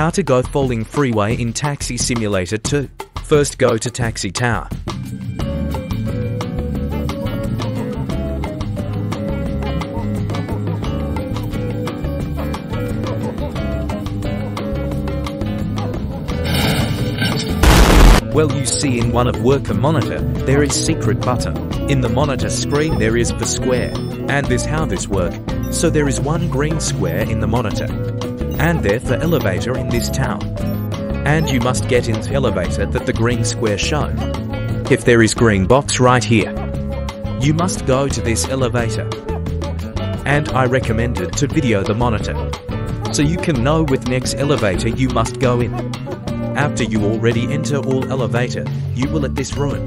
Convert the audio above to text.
How to go falling freeway in Taxi Simulator 2. First go to Taxi Tower. Well you see in one of worker monitor, there is secret button. In the monitor screen there is the square. And this how this work. So there is one green square in the monitor. And there for elevator in this town. And you must get in the elevator that the green square show. If there is green box right here. You must go to this elevator. And I recommended to video the monitor. So you can know with next elevator you must go in. After you already enter all elevator, you will at this room.